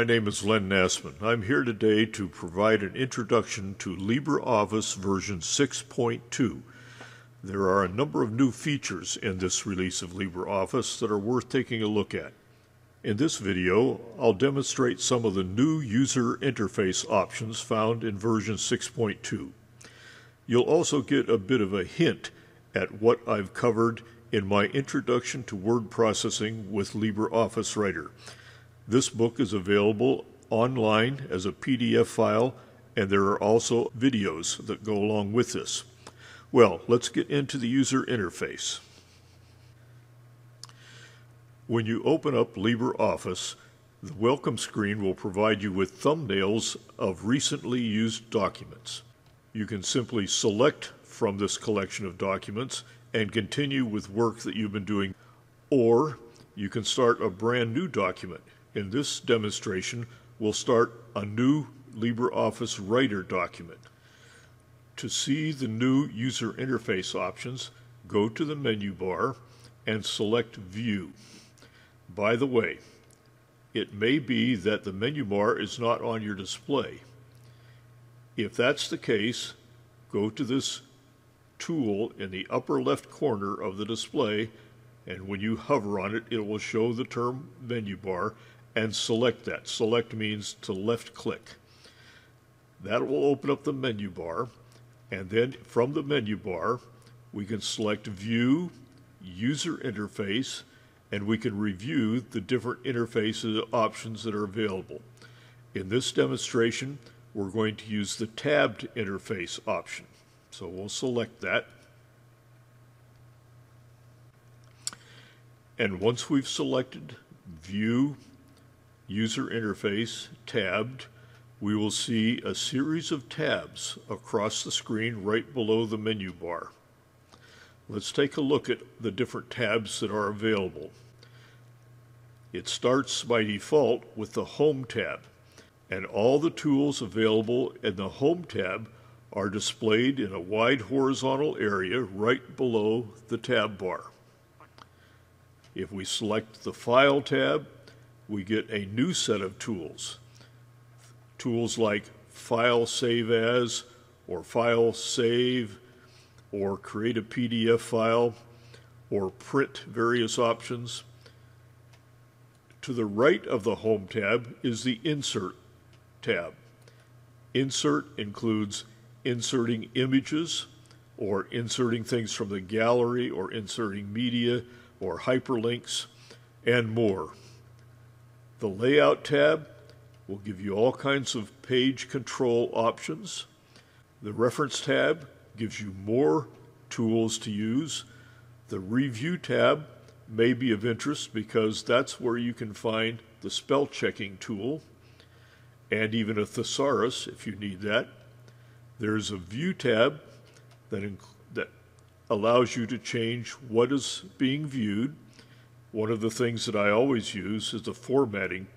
My name is Len Nasman. I'm here today to provide an introduction to LibreOffice version 6.2. There are a number of new features in this release of LibreOffice that are worth taking a look at. In this video, I'll demonstrate some of the new user interface options found in version 6.2. You'll also get a bit of a hint at what I've covered in my Introduction to Word Processing with LibreOffice Writer. This book is available online as a PDF file, and there are also videos that go along with this. Well, let's get into the user interface. When you open up LibreOffice, the welcome screen will provide you with thumbnails of recently used documents. You can simply select from this collection of documents and continue with work that you've been doing, or you can start a brand new document in this demonstration, we'll start a new LibreOffice Writer document. To see the new user interface options, go to the menu bar and select View. By the way, it may be that the menu bar is not on your display. If that's the case, go to this tool in the upper left corner of the display and when you hover on it, it will show the term menu bar and select that. Select means to left click. That will open up the menu bar and then from the menu bar we can select view, user interface and we can review the different interfaces options that are available. In this demonstration we're going to use the tabbed interface option. So we'll select that. And once we've selected view, User Interface tabbed, we will see a series of tabs across the screen right below the menu bar. Let's take a look at the different tabs that are available. It starts by default with the Home tab, and all the tools available in the Home tab are displayed in a wide horizontal area right below the tab bar. If we select the File tab, we get a new set of tools. Tools like File Save As, or File Save, or create a PDF file, or print various options. To the right of the Home tab is the Insert tab. Insert includes inserting images, or inserting things from the gallery, or inserting media, or hyperlinks, and more. The Layout tab will give you all kinds of page control options. The Reference tab gives you more tools to use. The Review tab may be of interest because that's where you can find the spell checking tool and even a thesaurus if you need that. There's a View tab that, that allows you to change what is being viewed one of the things that I always use is the formatting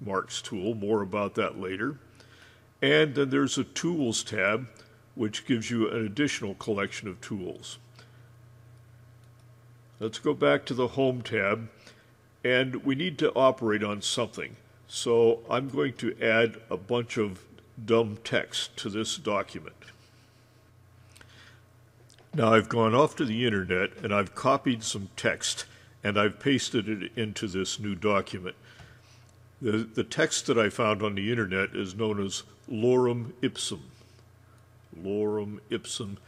marks tool, more about that later. And then there's a Tools tab, which gives you an additional collection of tools. Let's go back to the Home tab, and we need to operate on something. So I'm going to add a bunch of dumb text to this document. Now I've gone off to the internet and I've copied some text and I've pasted it into this new document. The, the text that I found on the internet is known as lorem ipsum. Lorem ipsum.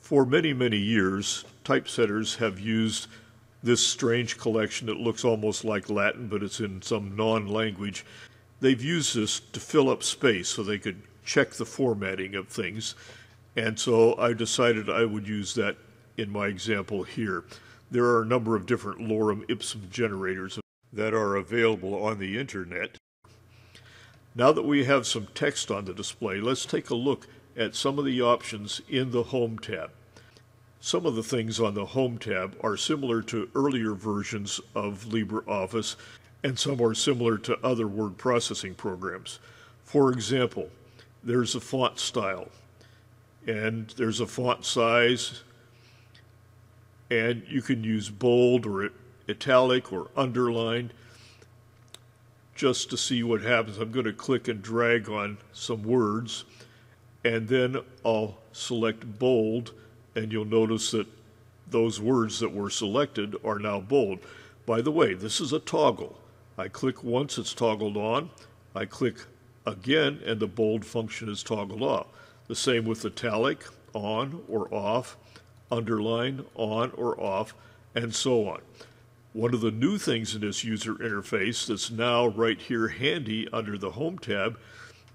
For many, many years, typesetters have used this strange collection that looks almost like Latin, but it's in some non language. They've used this to fill up space so they could check the formatting of things. And so I decided I would use that in my example here there are a number of different lorem ipsum generators that are available on the internet. Now that we have some text on the display, let's take a look at some of the options in the Home tab. Some of the things on the Home tab are similar to earlier versions of LibreOffice, and some are similar to other word processing programs. For example, there's a font style, and there's a font size, and you can use bold or italic or underlined. just to see what happens. I'm going to click and drag on some words, and then I'll select bold, and you'll notice that those words that were selected are now bold. By the way, this is a toggle. I click once, it's toggled on. I click again, and the bold function is toggled off. The same with italic, on or off, underline, on or off, and so on. One of the new things in this user interface that's now right here handy under the Home tab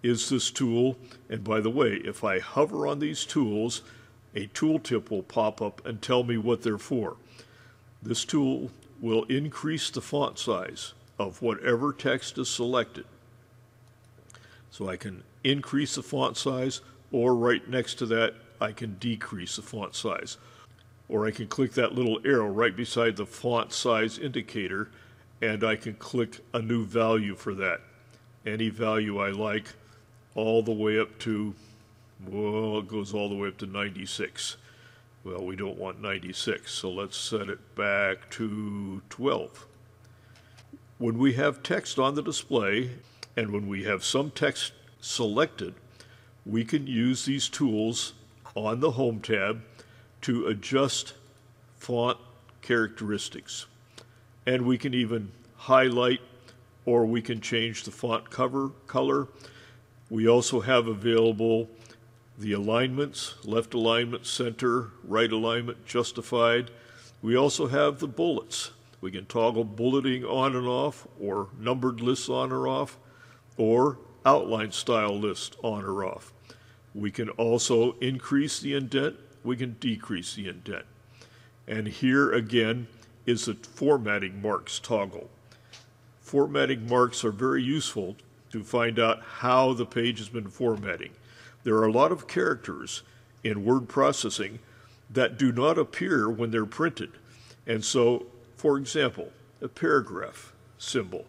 is this tool. And by the way, if I hover on these tools, a tooltip will pop up and tell me what they're for. This tool will increase the font size of whatever text is selected. So I can increase the font size, or right next to that, I can decrease the font size. Or I can click that little arrow right beside the font size indicator, and I can click a new value for that. Any value I like, all the way up to well, it goes all the way up to 96. Well, we don't want 96, so let's set it back to 12. When we have text on the display, and when we have some text selected, we can use these tools on the Home tab to adjust font characteristics. And we can even highlight or we can change the font cover color. We also have available the alignments, left alignment, center, right alignment, justified. We also have the bullets. We can toggle bulleting on and off, or numbered lists on or off, or outline style list on or off. We can also increase the indent, we can decrease the indent. And here again is the formatting marks toggle. Formatting marks are very useful to find out how the page has been formatting. There are a lot of characters in word processing that do not appear when they're printed. And so, for example, a paragraph symbol.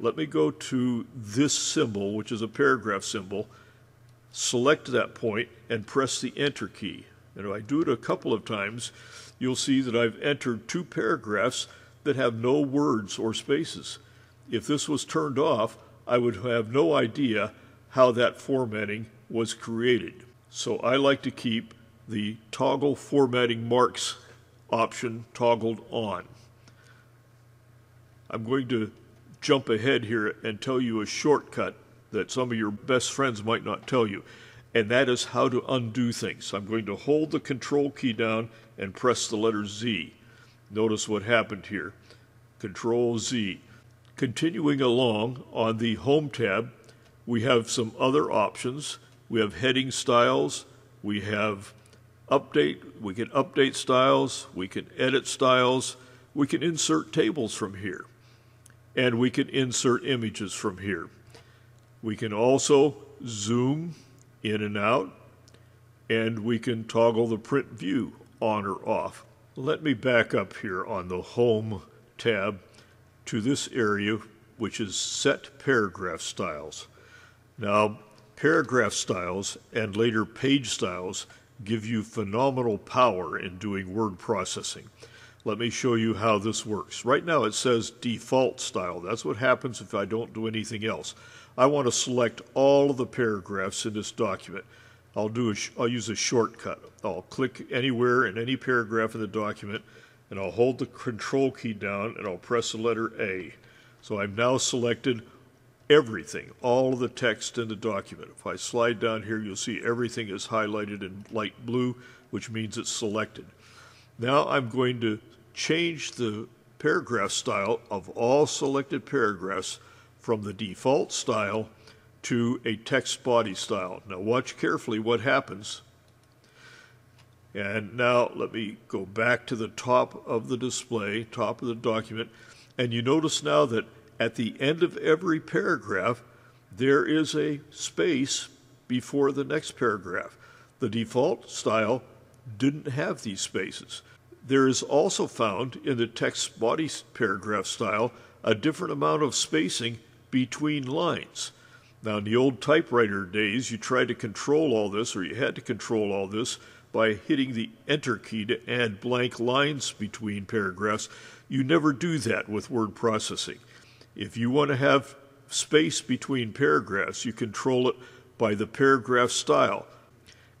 Let me go to this symbol, which is a paragraph symbol, select that point, and press the Enter key. And if I do it a couple of times, you'll see that I've entered two paragraphs that have no words or spaces. If this was turned off, I would have no idea how that formatting was created. So I like to keep the toggle formatting marks option toggled on. I'm going to jump ahead here and tell you a shortcut that some of your best friends might not tell you, and that is how to undo things. I'm going to hold the control key down and press the letter Z. Notice what happened here. Control Z. Continuing along on the Home tab, we have some other options we have heading styles. We have update. We can update styles. We can edit styles. We can insert tables from here. And we can insert images from here. We can also zoom in and out. And we can toggle the print view on or off. Let me back up here on the Home tab to this area, which is Set Paragraph Styles. Now, Paragraph styles and later page styles give you phenomenal power in doing word processing. Let me show you how this works. Right now it says default style. That's what happens if I don't do anything else. I want to select all of the paragraphs in this document. I'll do a I'll use a shortcut. I'll click anywhere in any paragraph in the document and I'll hold the control key down and I'll press the letter A. So I've now selected everything, all of the text in the document. If I slide down here, you'll see everything is highlighted in light blue, which means it's selected. Now I'm going to change the paragraph style of all selected paragraphs from the default style to a text body style. Now watch carefully what happens. And now let me go back to the top of the display, top of the document, and you notice now that at the end of every paragraph, there is a space before the next paragraph. The default style didn't have these spaces. There is also found in the text body paragraph style a different amount of spacing between lines. Now, in the old typewriter days, you tried to control all this, or you had to control all this by hitting the Enter key to add blank lines between paragraphs. You never do that with word processing. If you want to have space between paragraphs, you control it by the paragraph style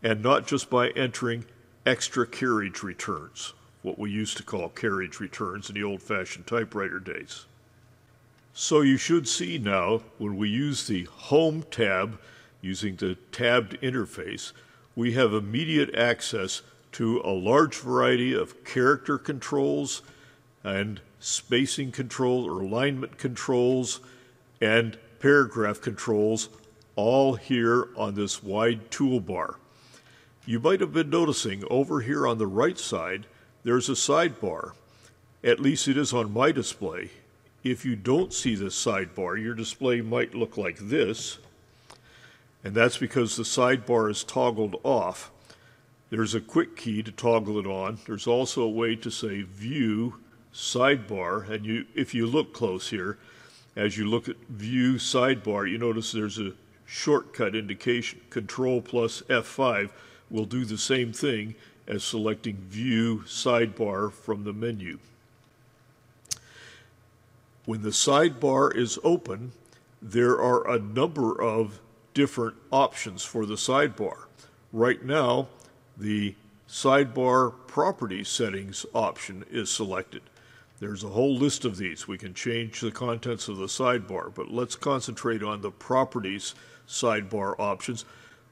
and not just by entering extra carriage returns, what we used to call carriage returns in the old fashioned typewriter days. So you should see now when we use the Home tab using the tabbed interface, we have immediate access to a large variety of character controls and spacing control or alignment controls and paragraph controls all here on this wide toolbar. You might have been noticing over here on the right side, there's a sidebar. At least it is on my display. If you don't see this sidebar, your display might look like this, and that's because the sidebar is toggled off. There's a quick key to toggle it on. There's also a way to say View Sidebar, and you, if you look close here, as you look at View Sidebar, you notice there's a shortcut indication. Control plus F5 will do the same thing as selecting View Sidebar from the menu. When the sidebar is open, there are a number of different options for the sidebar. Right now, the sidebar property settings option is selected. There's a whole list of these. We can change the contents of the sidebar, but let's concentrate on the properties sidebar options.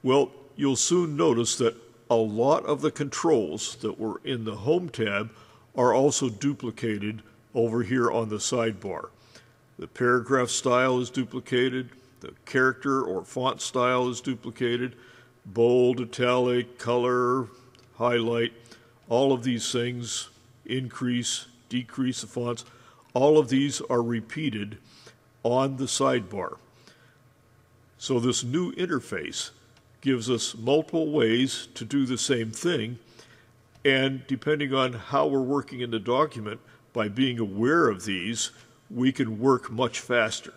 Well, you'll soon notice that a lot of the controls that were in the Home tab are also duplicated over here on the sidebar. The paragraph style is duplicated, the character or font style is duplicated, bold, italic, color, highlight, all of these things, increase, decrease the fonts, all of these are repeated on the sidebar. So this new interface gives us multiple ways to do the same thing, and depending on how we're working in the document, by being aware of these, we can work much faster.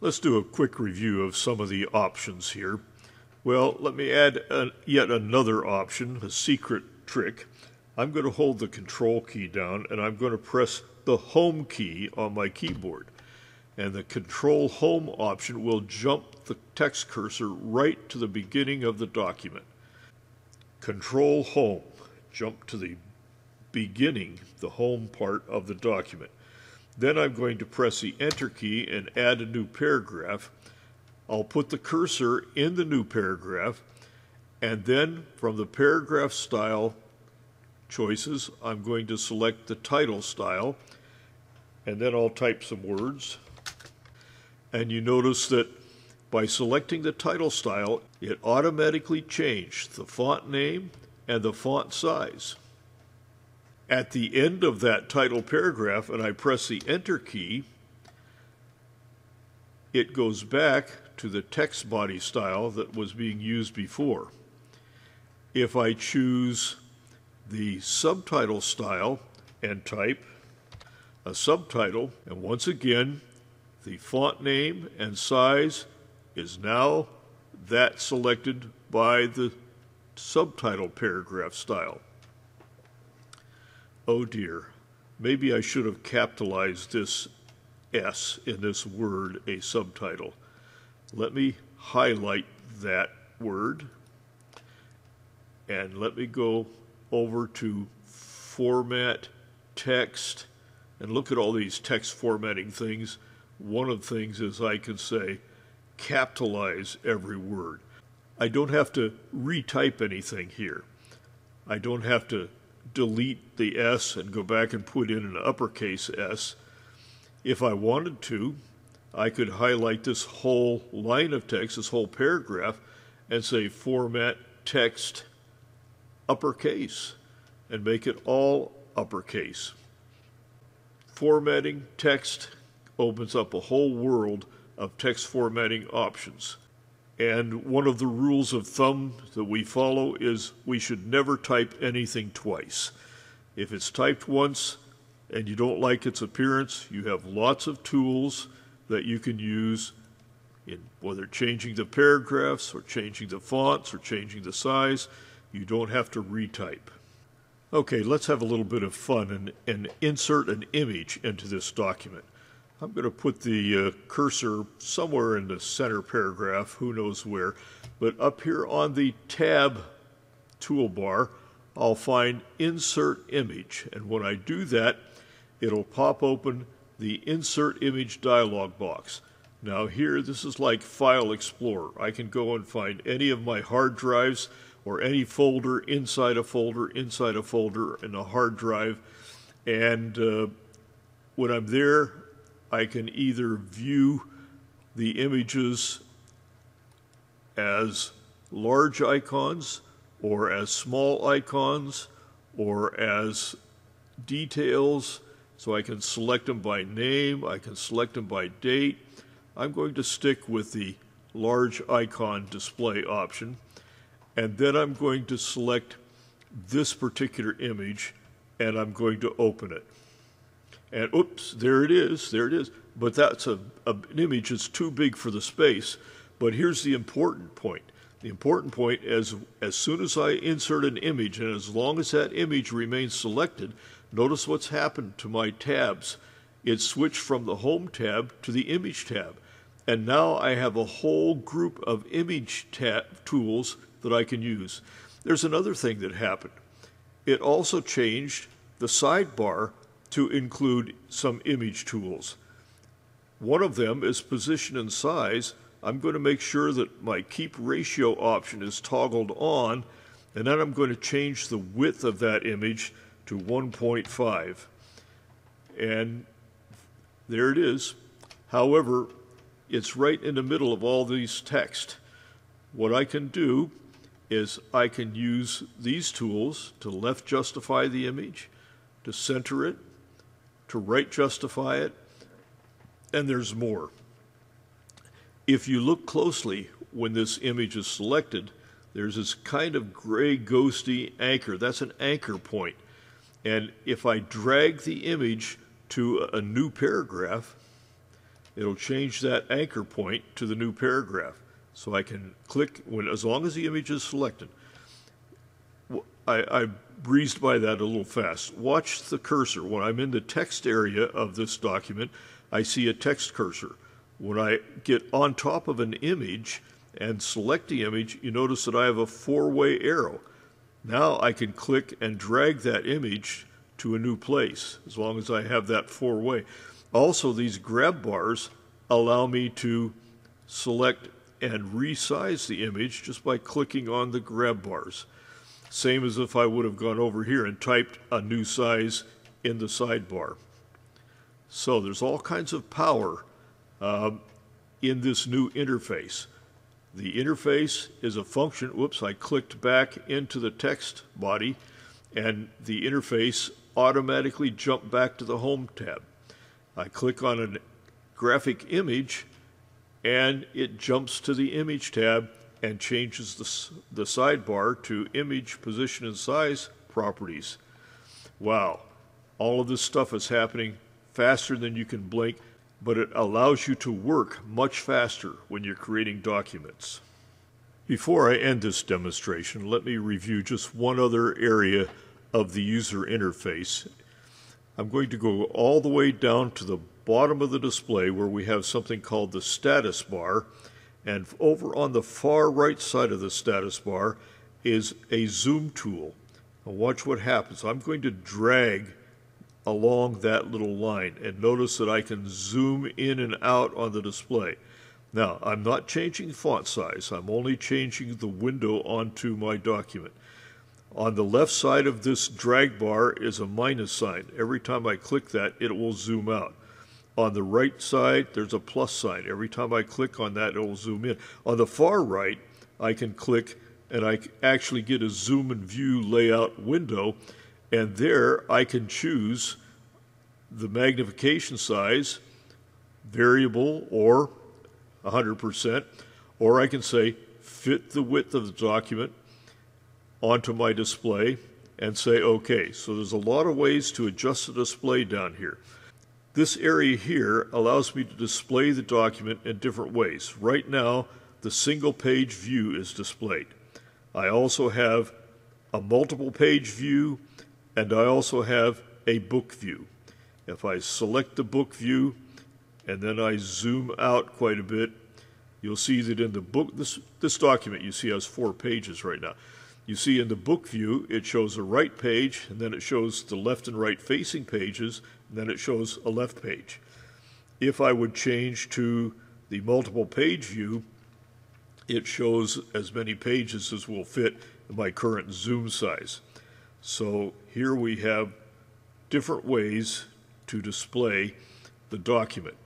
Let's do a quick review of some of the options here. Well, let me add yet another option, a secret trick. I'm going to hold the control key down and I'm going to press the home key on my keyboard. And the control home option will jump the text cursor right to the beginning of the document. Control home, jump to the beginning, the home part of the document. Then I'm going to press the Enter key and add a new paragraph. I'll put the cursor in the new paragraph, and then from the paragraph style choices, I'm going to select the title style, and then I'll type some words. And you notice that by selecting the title style, it automatically changed the font name and the font size at the end of that title paragraph and I press the Enter key, it goes back to the text body style that was being used before. If I choose the subtitle style and type a subtitle, and once again, the font name and size is now that selected by the subtitle paragraph style. Oh dear, maybe I should have capitalized this S in this word, a subtitle. Let me highlight that word and let me go over to format text and look at all these text formatting things. One of the things is I can say capitalize every word. I don't have to retype anything here. I don't have to delete the S and go back and put in an uppercase S. If I wanted to, I could highlight this whole line of text, this whole paragraph, and say format text uppercase and make it all uppercase. Formatting text opens up a whole world of text formatting options. And one of the rules of thumb that we follow is we should never type anything twice. If it's typed once and you don't like its appearance, you have lots of tools that you can use in whether changing the paragraphs or changing the fonts or changing the size. You don't have to retype. Okay, let's have a little bit of fun and, and insert an image into this document. I'm going to put the uh, cursor somewhere in the center paragraph, who knows where, but up here on the tab toolbar, I'll find Insert Image. And when I do that, it'll pop open the Insert Image dialog box. Now here, this is like File Explorer. I can go and find any of my hard drives or any folder inside a folder, inside a folder in a hard drive. And uh, when I'm there, I can either view the images as large icons or as small icons or as details. So I can select them by name, I can select them by date. I'm going to stick with the large icon display option. And then I'm going to select this particular image and I'm going to open it. And oops, there it is, there it is. But that's a, a, an image that's too big for the space. But here's the important point. The important point is as soon as I insert an image, and as long as that image remains selected, notice what's happened to my tabs. It switched from the Home tab to the Image tab. And now I have a whole group of image tab tools that I can use. There's another thing that happened. It also changed the sidebar to include some image tools. One of them is position and size. I'm going to make sure that my keep ratio option is toggled on, and then I'm going to change the width of that image to 1.5. And there it is. However, it's right in the middle of all these text. What I can do is I can use these tools to left justify the image, to center it, to right justify it, and there's more. If you look closely when this image is selected, there's this kind of gray ghosty anchor. That's an anchor point. And if I drag the image to a new paragraph, it'll change that anchor point to the new paragraph. So I can click when as long as the image is selected. I, I breezed by that a little fast. Watch the cursor. When I'm in the text area of this document, I see a text cursor. When I get on top of an image and select the image, you notice that I have a four-way arrow. Now I can click and drag that image to a new place as long as I have that four-way. Also, these grab bars allow me to select and resize the image just by clicking on the grab bars. Same as if I would have gone over here and typed a new size in the sidebar. So there's all kinds of power uh, in this new interface. The interface is a function. Whoops, I clicked back into the text body, and the interface automatically jumped back to the Home tab. I click on a graphic image, and it jumps to the Image tab and changes the, the sidebar to Image Position and Size properties. Wow, all of this stuff is happening faster than you can blink, but it allows you to work much faster when you're creating documents. Before I end this demonstration, let me review just one other area of the user interface. I'm going to go all the way down to the bottom of the display where we have something called the status bar, and over on the far right side of the status bar is a zoom tool. Now watch what happens. I'm going to drag along that little line and notice that I can zoom in and out on the display. Now, I'm not changing font size, I'm only changing the window onto my document. On the left side of this drag bar is a minus sign. Every time I click that, it will zoom out. On the right side, there's a plus sign. Every time I click on that, it will zoom in. On the far right, I can click and I actually get a zoom and view layout window and there I can choose the magnification size, variable or 100%, or I can say fit the width of the document onto my display and say OK. So there's a lot of ways to adjust the display down here. This area here allows me to display the document in different ways. Right now, the single page view is displayed. I also have a multiple page view and I also have a book view. If I select the book view, and then I zoom out quite a bit, you'll see that in the book, this, this document you see has four pages right now. You see in the book view, it shows a right page, and then it shows the left and right facing pages, then it shows a left page. If I would change to the multiple page view, it shows as many pages as will fit in my current zoom size. So here we have different ways to display the document.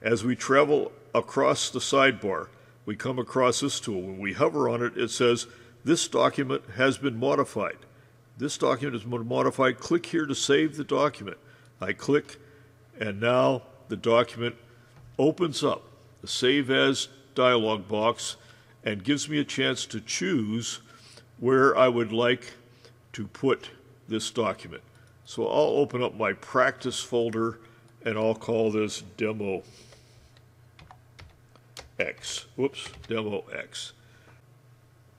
As we travel across the sidebar, we come across this tool. When we hover on it, it says, this document has been modified. This document been modified. Click here to save the document. I click, and now the document opens up the Save As dialog box and gives me a chance to choose where I would like to put this document. So I'll open up my practice folder and I'll call this demo X. Whoops, demo X.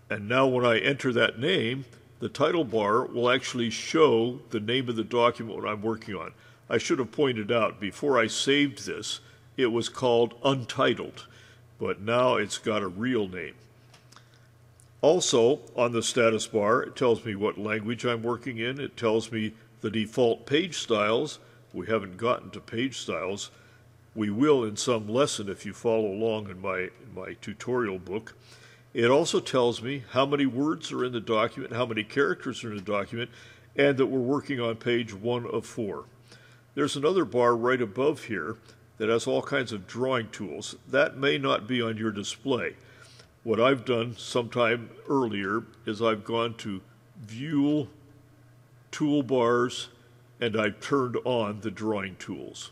And now when I enter that name, the title bar will actually show the name of the document I'm working on. I should have pointed out before I saved this, it was called Untitled, but now it's got a real name. Also, on the status bar, it tells me what language I'm working in. It tells me the default page styles. We haven't gotten to page styles. We will in some lesson if you follow along in my, in my tutorial book. It also tells me how many words are in the document, how many characters are in the document, and that we're working on page one of four. There's another bar right above here that has all kinds of drawing tools. That may not be on your display. What I've done sometime earlier is I've gone to View, Toolbars, and I've turned on the drawing tools.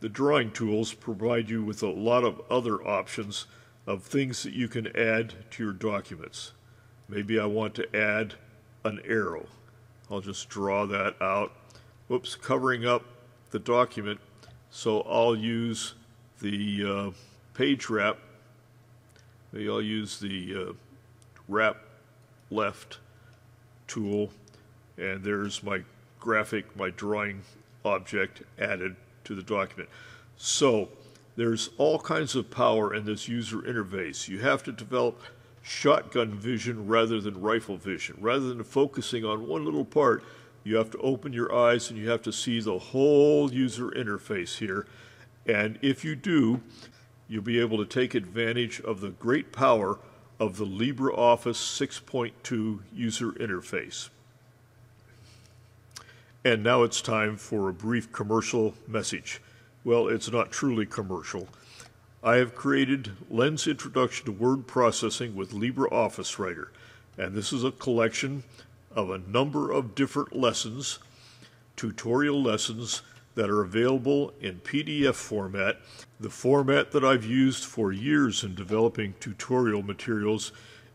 The drawing tools provide you with a lot of other options of things that you can add to your documents. Maybe I want to add an arrow. I'll just draw that out. Whoops, covering up the document. So I'll use the uh, page wrap Maybe I'll use the uh, wrap left tool and there's my graphic, my drawing object added to the document. So there's all kinds of power in this user interface. You have to develop shotgun vision rather than rifle vision. Rather than focusing on one little part, you have to open your eyes and you have to see the whole user interface here. And if you do, you'll be able to take advantage of the great power of the LibreOffice 6.2 user interface. And now it's time for a brief commercial message. Well, it's not truly commercial. I have created Len's Introduction to Word Processing with LibreOffice Writer, and this is a collection of a number of different lessons, tutorial lessons that are available in PDF format. The format that I've used for years in developing tutorial materials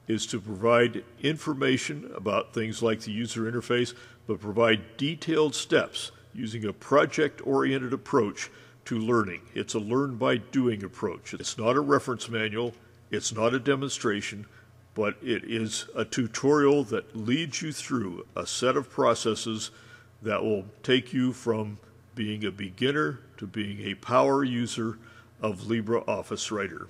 is to provide information about things like the user interface, but provide detailed steps using a project-oriented approach to learning. It's a learn by doing approach. It's not a reference manual, it's not a demonstration, but it is a tutorial that leads you through a set of processes that will take you from being a beginner to being a power user of LibreOffice Writer.